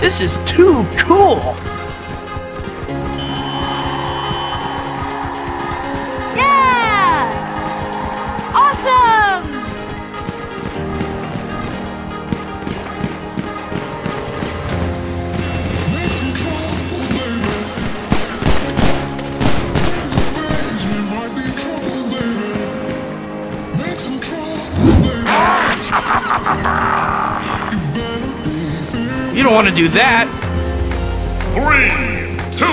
This is too cool! You don't want to do that! Three, two,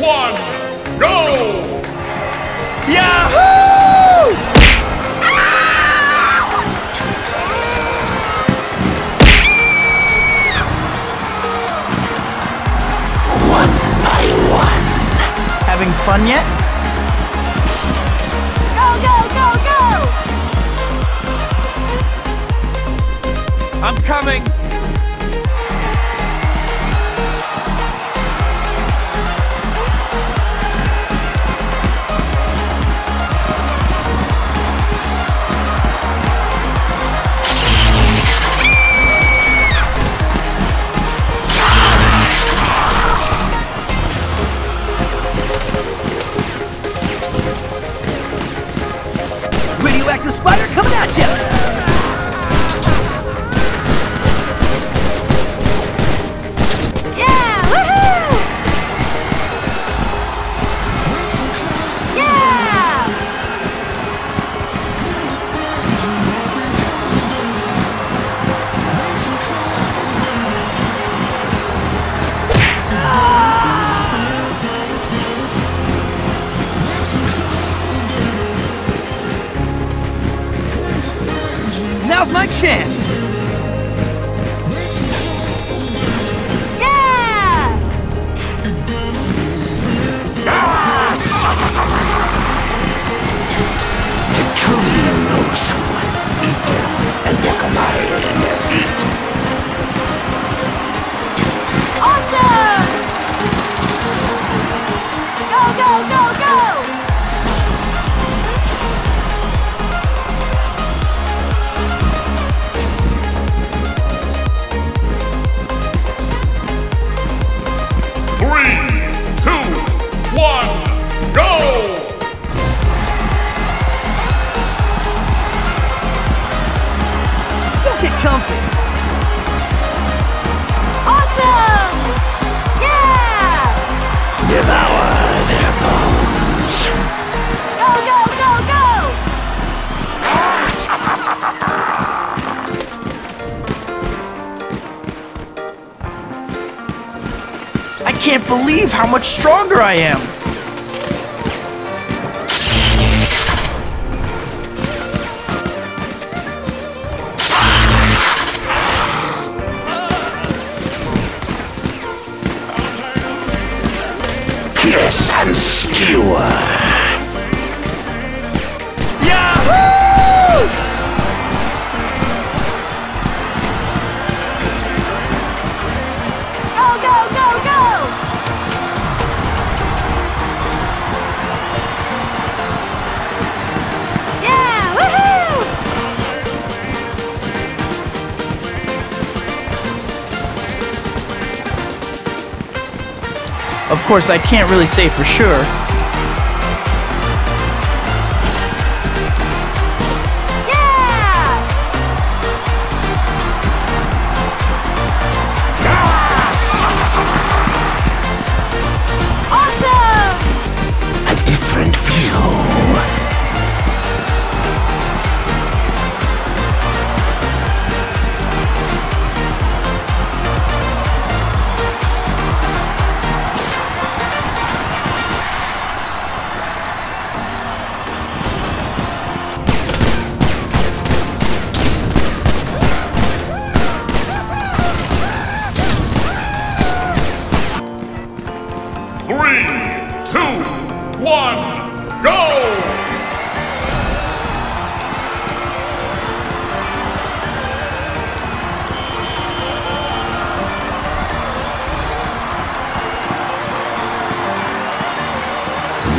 one, go! Yahoo! One by one. Having fun yet? Go, go, go, go! I'm coming! Radioactive spider coming at you! Now's my chance! Yeah! To truly know someone, eat them and walk a believe how much stronger I am! Course, I can't really say for sure.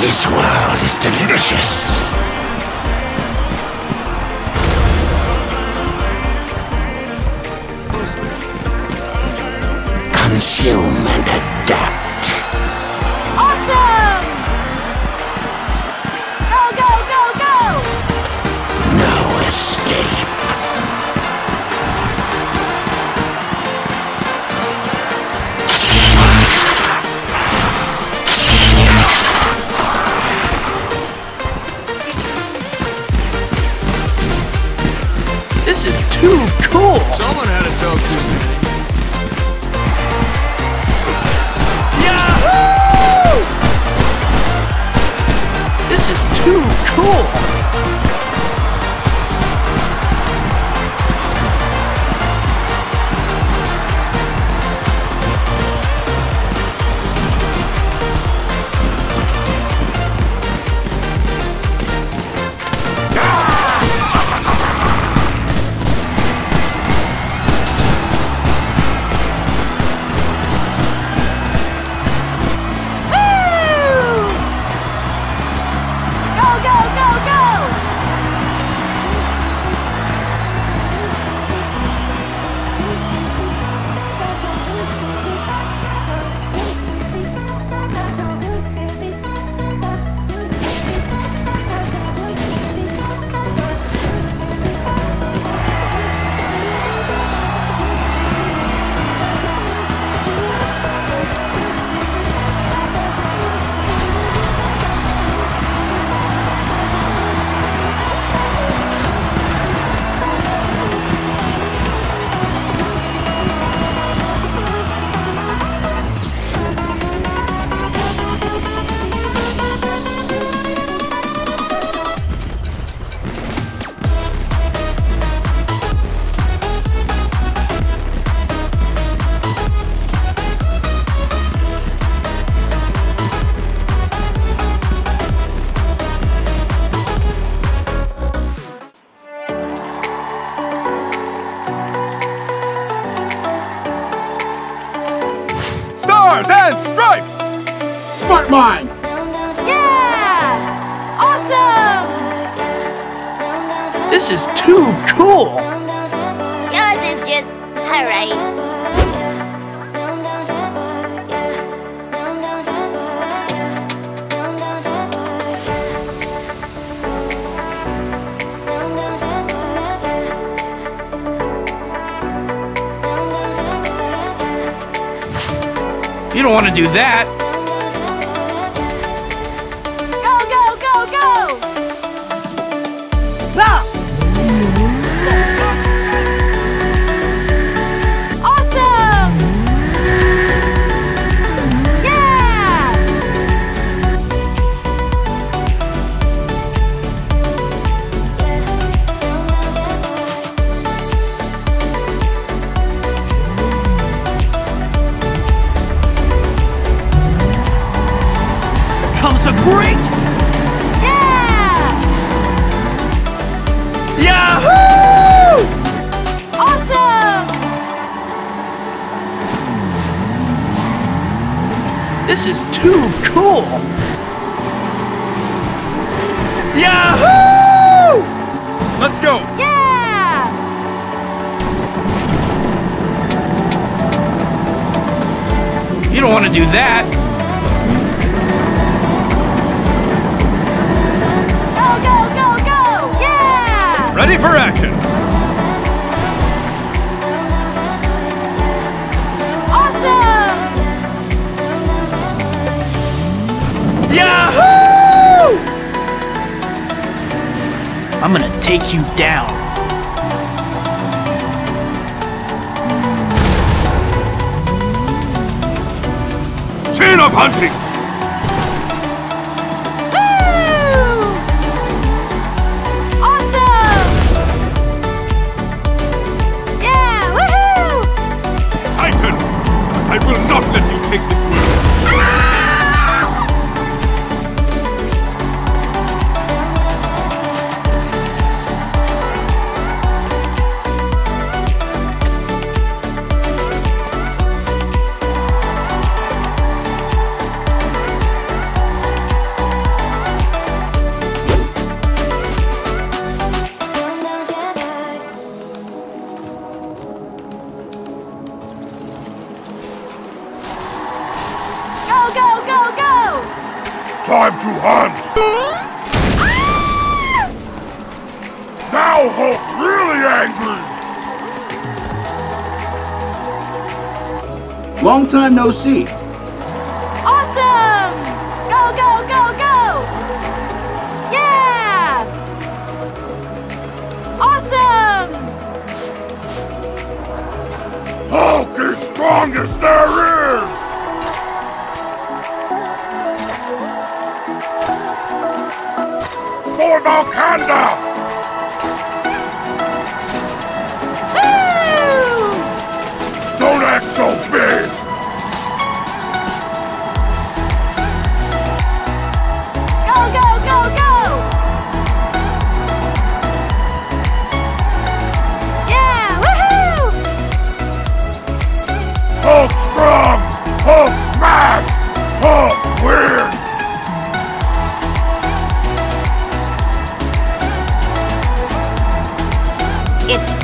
This world is delicious. Consume and adapt. Belgium. You don't want to do that. You don't want to do that. Go, go, go, go! Yeah! Ready for action! Awesome! Yahoo! I'm gonna take you down. fear of hunting! Time no see. Awesome! Go, go, go, go! Yeah! Awesome! Hulk is strongest there is! For Wakanda! Woo!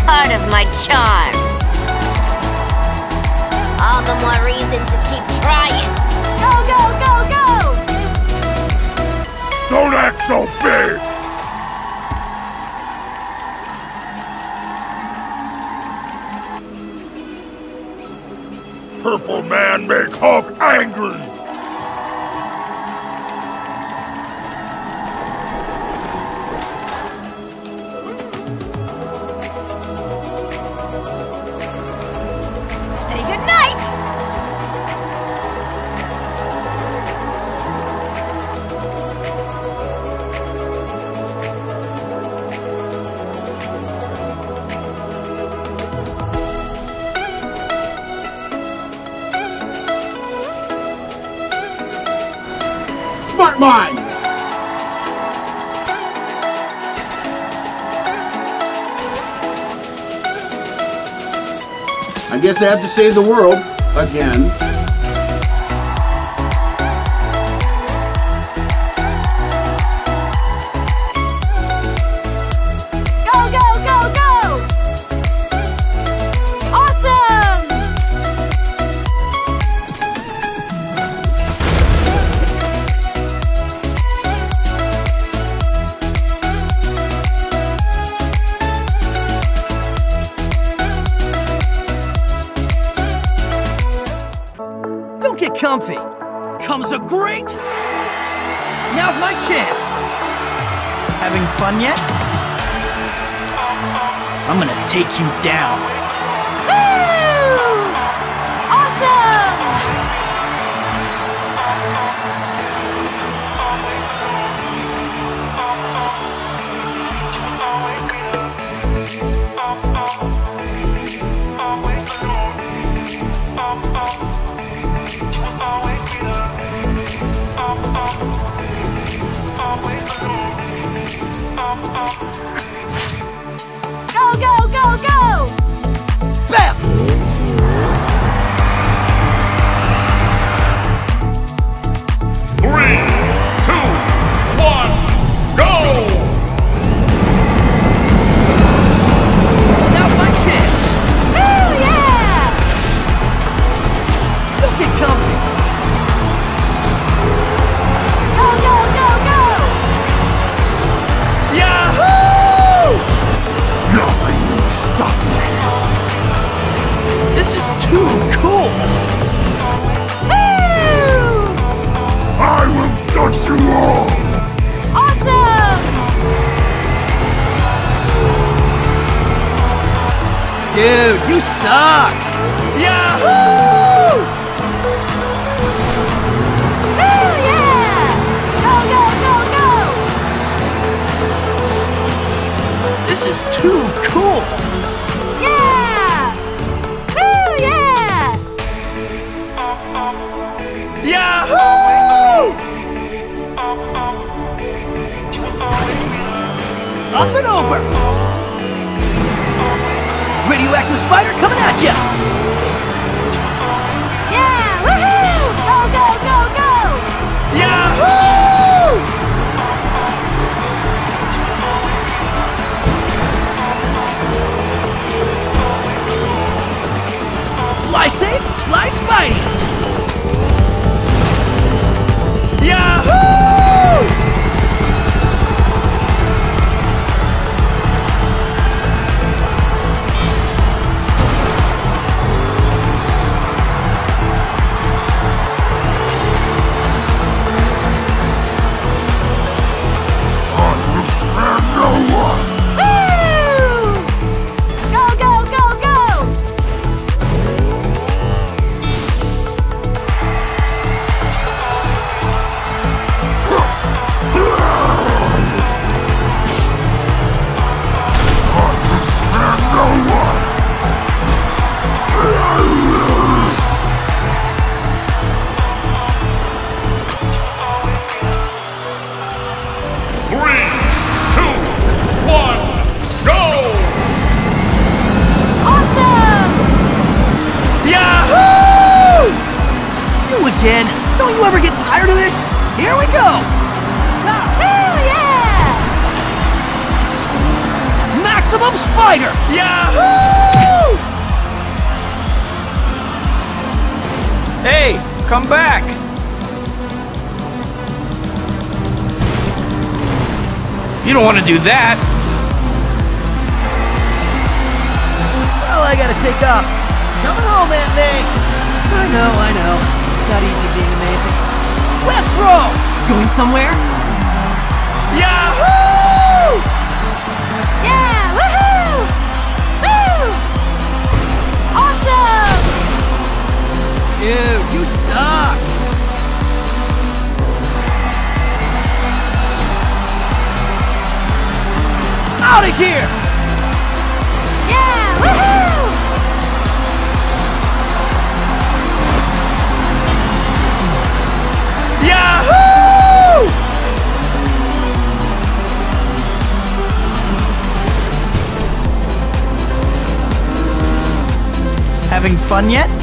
Part of my charm. All the more reason to keep trying. Go, go, go, go! Don't act so big! Purple Man make Hulk angry! I guess I have to save the world. Again. Great. Now's my chance. Having fun yet? I'm gonna take you down. Go, go, Yahoo! Up and over. Radioactive spider coming at ya. Yeah! Woohoo! Go, go, go, go! Yahoo! Fly safe, fly spidey. Yahoo! want to do that. Well, I gotta take off. Coming home, Aunt May. I know, I know. It's not easy being amazing. Westro! Going somewhere? Yahoo! Yeah! Woohoo! Woo! Awesome! Dude, you suck! out of here! Yeah! Woohoo! Yahoo! Having fun yet?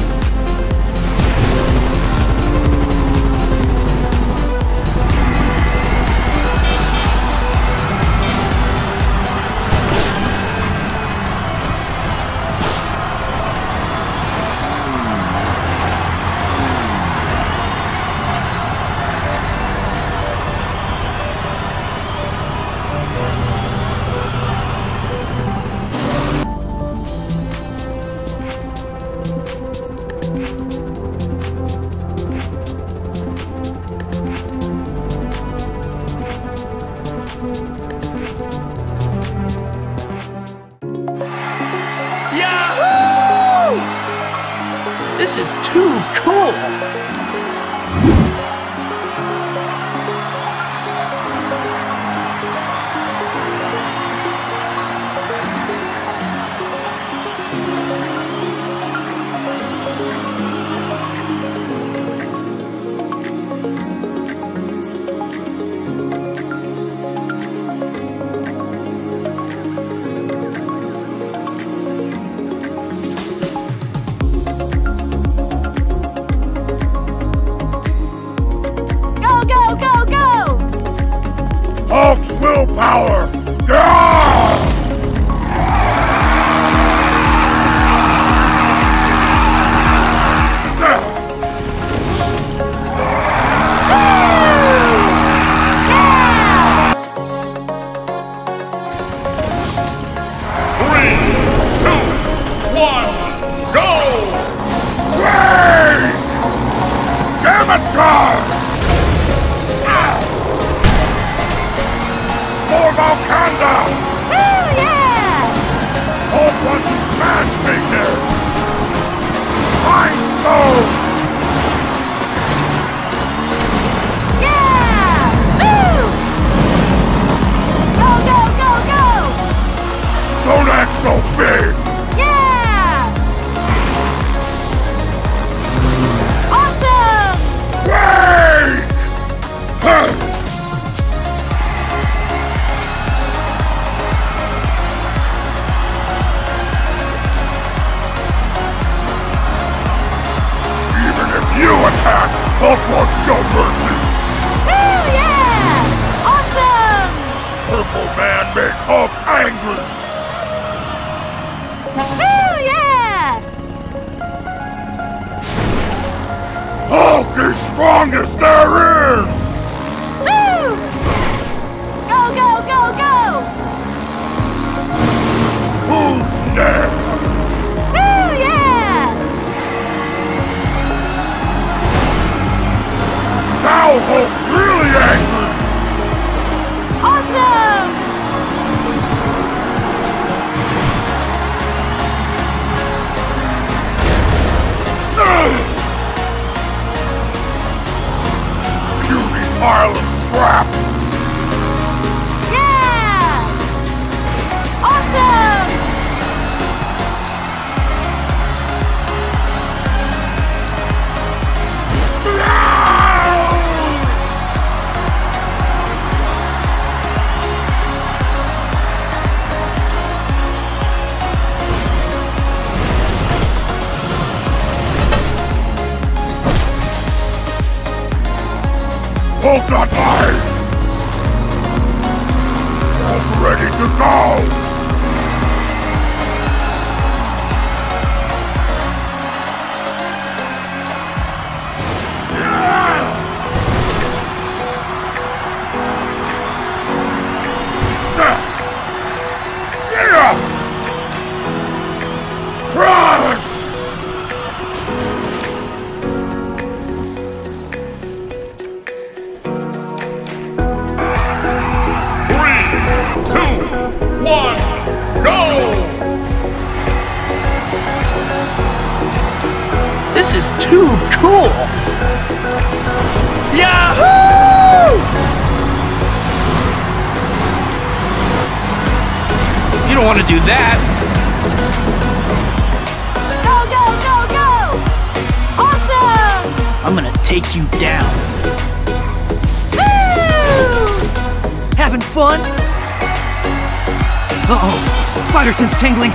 Spider sense tingling.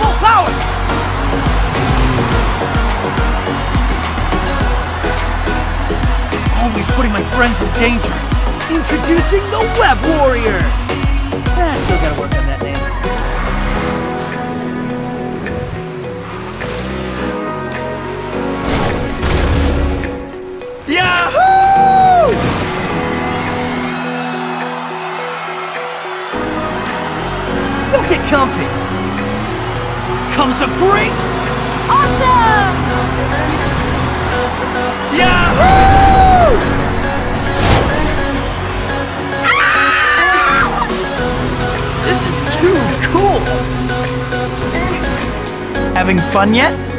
Full power! Always putting my friends in danger. Introducing the Web Warriors! Ah, still gotta work comfy! Comes a great Awesome! Yahoo! This is too cool! Having fun yet?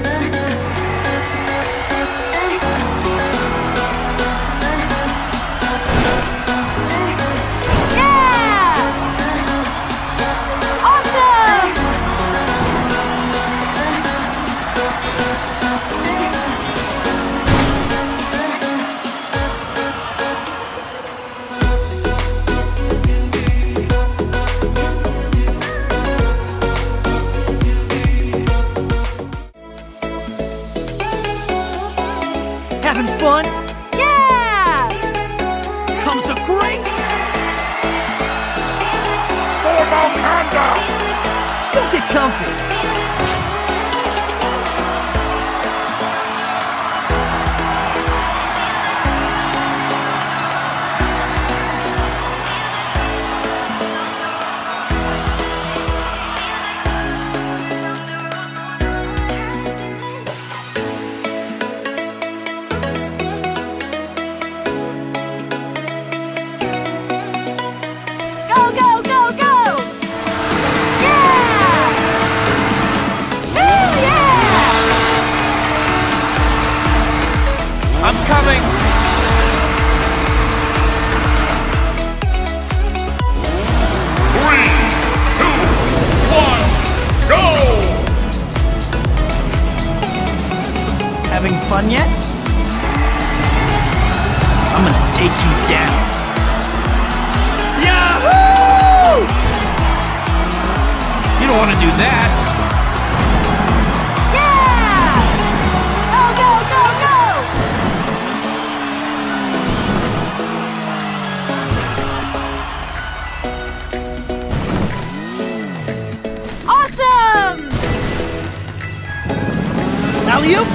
Alley oop!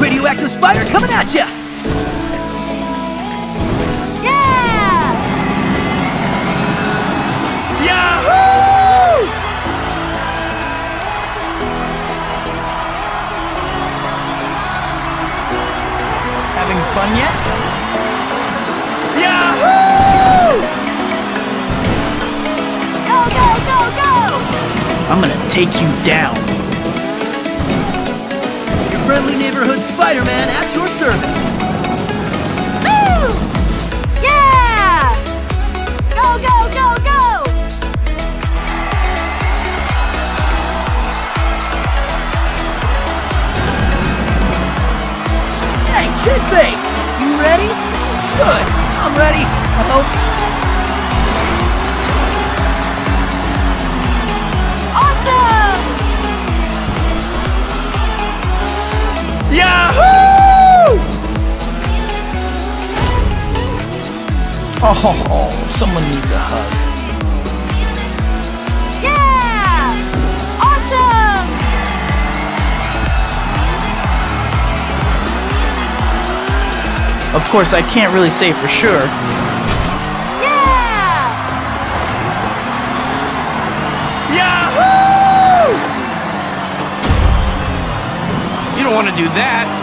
Radioactive spider coming at ya! Yeah! Yahoo! Having fun yet? Yahoo! Go, go, go, go! I'm gonna take you down. Friendly neighborhood Spider-Man at your service. Woo! Yeah! Go, go, go, go! Hey, Shit Face! You ready? Good. I'm ready. I hope. Oh, someone needs a hug. Yeah! Awesome! Of course, I can't really say for sure. Yeah! Yahoo! You don't want to do that.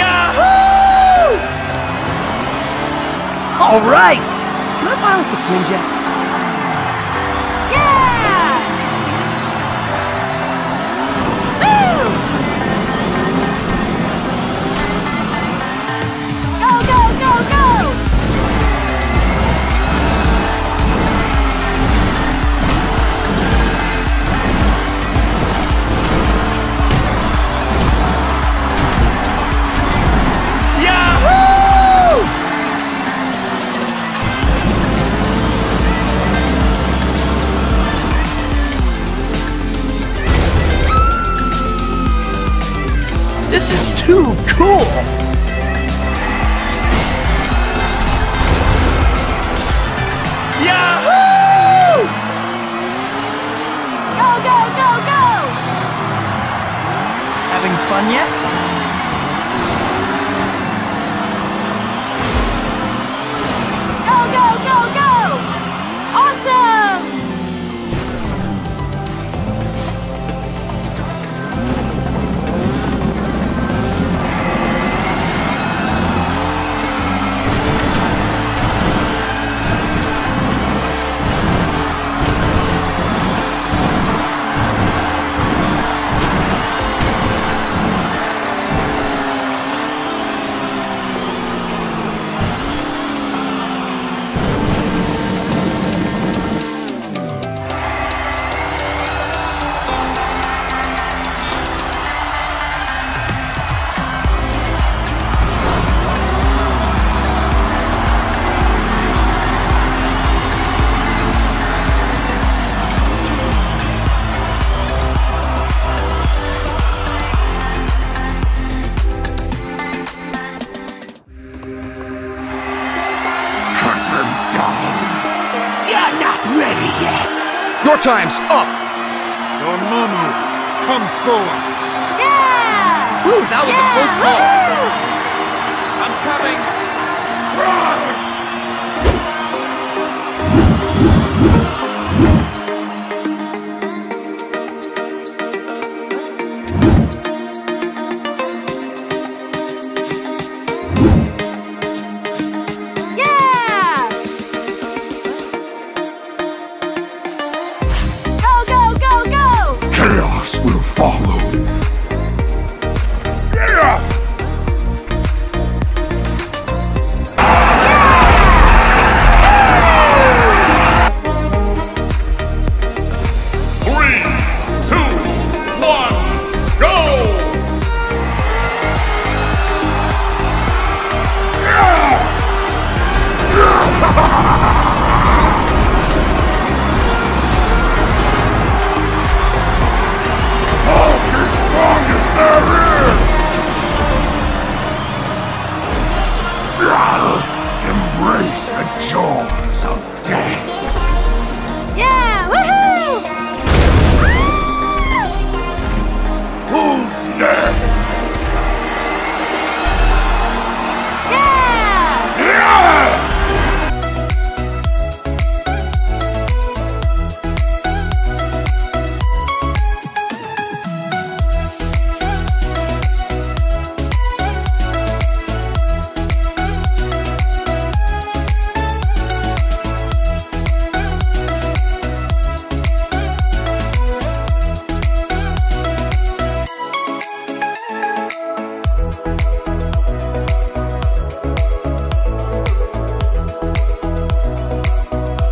Yahoo! All right! Can I pilot the Quinjet? Cool! Time's up! Dormammu, come forward. Yeah! Ooh, that was a close call. Woo! I'm coming. Yeah! Embrace